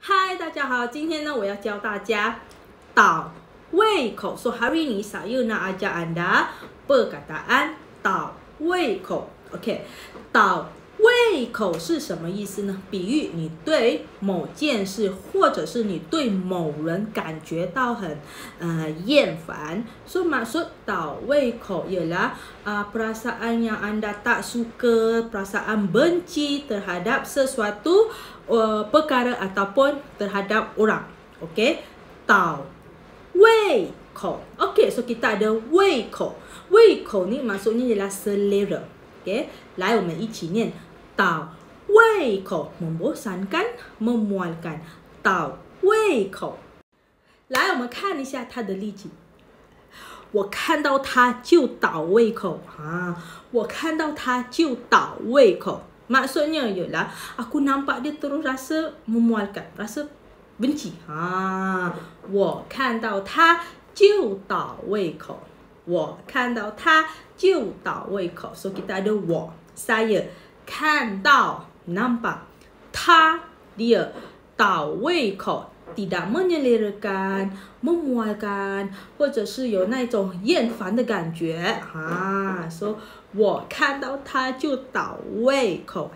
嗨，大家好，今天呢，我要教大家倒胃口。So hari ini saya nak ajar anda perkataan 倒胃口。OK，倒 胃口是什么意思呢？比喻你对某件事，或者是你对某人感觉到很呃厌烦。So maksud 倒胃口 ialah uh, perasaan yang anda tak suka, perasaan benci terhadap sesuatu uh, perkara ataupun terhadap orang. Okey, tau wei ko. Okey, so kita ada wei ko. Wei ko ni maksudnya ialah selera. Okey, 来我们一起念 倒胃口，membosankan, memualkan. 倒胃口。来，我们看一下它的例句。我看到它就倒胃口啊！我看到它就倒胃口。Maksudnya ialah aku nampak dia terus rasa memualkan, rasa benci. Ha, 我看到他就倒胃口。我看到他就倒胃口。So kita ada 我 saya 看到 number，他 dia 倒胃口。抵达梦念里的干，梦摸干或者是有那种厌烦的感觉啊，说我看到他就倒胃口